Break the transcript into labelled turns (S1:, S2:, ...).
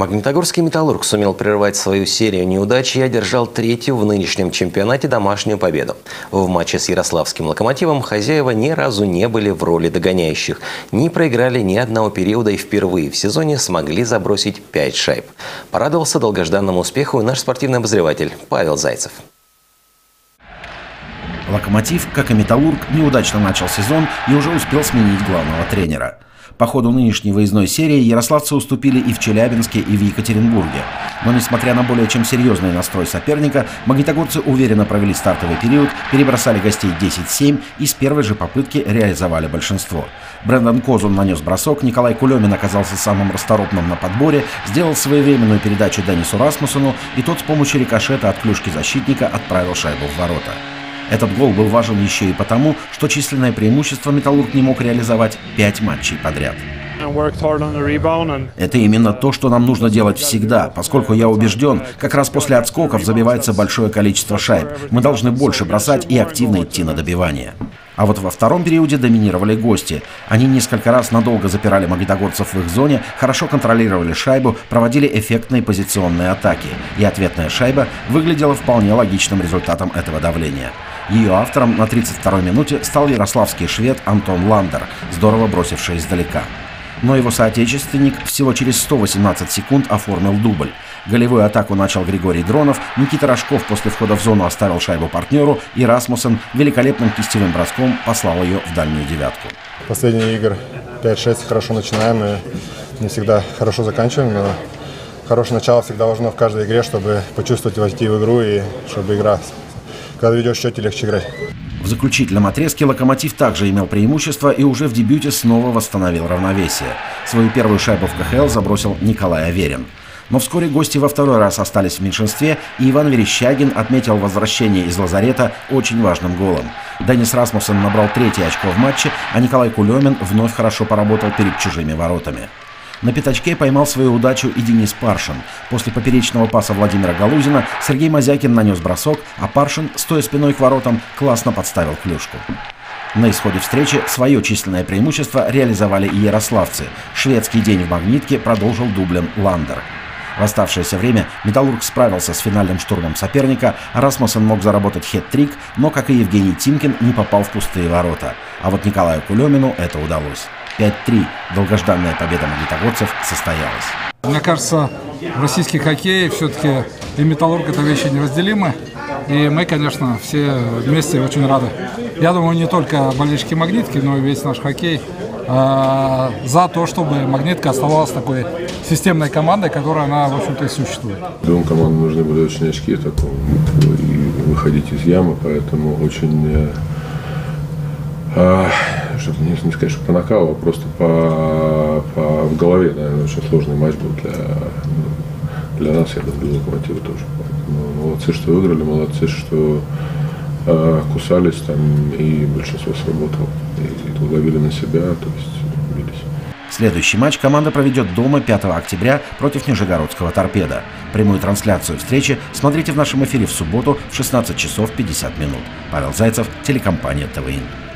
S1: Магнитогорский «Металлург» сумел прервать свою серию неудач и одержал третью в нынешнем чемпионате домашнюю победу. В матче с Ярославским «Локомотивом» хозяева ни разу не были в роли догоняющих, не проиграли ни одного периода и впервые в сезоне смогли забросить пять шайб. Порадовался долгожданному успеху наш спортивный обозреватель Павел Зайцев.
S2: «Локомотив», как и «Металлург», неудачно начал сезон и уже успел сменить главного тренера – по ходу нынешней выездной серии ярославцы уступили и в Челябинске, и в Екатеринбурге. Но несмотря на более чем серьезный настрой соперника, магнитогорцы уверенно провели стартовый период, перебросали гостей 10-7 и с первой же попытки реализовали большинство. Брэндон Козун нанес бросок, Николай Кулемин оказался самым расторопным на подборе, сделал своевременную передачу Денису Расмусону, и тот с помощью рикошета от клюшки защитника отправил шайбу в ворота. Этот гол был важен еще и потому, что численное преимущество «Металлург» не мог реализовать пять матчей подряд. Это именно то, что нам нужно делать всегда, поскольку я убежден, как раз после отскоков забивается большое количество шайб. Мы должны больше бросать и активно идти на добивание. А вот во втором периоде доминировали гости. Они несколько раз надолго запирали магнитогорцев в их зоне, хорошо контролировали шайбу, проводили эффектные позиционные атаки. И ответная шайба выглядела вполне логичным результатом этого давления. Ее автором на 32-й минуте стал ярославский швед Антон Ландер, здорово бросивший издалека. Но его соотечественник всего через 118 секунд оформил дубль. Голевую атаку начал Григорий Дронов, Никита Рожков после входа в зону оставил шайбу партнеру, и Расмуссен великолепным кистевым броском послал ее в дальнюю девятку.
S3: Последние игры 5-6 хорошо начинаем и не всегда хорошо заканчиваем, но хорошее начало всегда важно в каждой игре, чтобы почувствовать войти в игру и чтобы игра когда ведешь счете, легче играть.
S2: В заключительном отрезке «Локомотив» также имел преимущество и уже в дебюте снова восстановил равновесие. Свою первую шайбу в КХЛ забросил Николай Аверин. Но вскоре гости во второй раз остались в меньшинстве, и Иван Верещагин отметил возвращение из лазарета очень важным голом. Денис Расмуссен набрал третье очко в матче, а Николай Кулемин вновь хорошо поработал перед чужими воротами. На пятачке поймал свою удачу и Денис Паршин. После поперечного паса Владимира Галузина Сергей Мазякин нанес бросок, а Паршин, стоя спиной к воротам, классно подставил клюшку. На исходе встречи свое численное преимущество реализовали и ярославцы. Шведский день в «Магнитке» продолжил дублем Ландер. В оставшееся время «Металлург» справился с финальным штурмом соперника, Расмуссен мог заработать хет-трик, но, как и Евгений Тимкин, не попал в пустые ворота. А вот Николаю Кулемину это удалось. 5-3. Долгожданная победа магнитогорцев состоялась.
S4: Мне кажется, в российский хоккей все-таки и «Металлург» — это вещи неразделимы. И мы, конечно, все вместе очень рады. Я думаю, не только болельщики «Магнитки», но и весь наш хоккей э, за то, чтобы «Магнитка» оставалась такой системной командой, которая она, в общем-то, и существует.
S5: Двум командам нужны были очень очки такого, и выходить из ямы, поэтому очень э, чтобы не, не сказать, что по накалу, а просто по, по в голове, наверное, очень сложный матч был для, для нас, я думаю, для Локомотива тоже. Поэтому молодцы, что выиграли, молодцы, что э, кусались там, и большинство сработало. И, и ловили на себя, то есть бились.
S2: Следующий матч команда проведет дома 5 октября против Нижегородского торпеда. Прямую трансляцию встречи смотрите в нашем эфире в субботу в 16 часов 50 минут. Павел Зайцев, телекомпания ТВИН.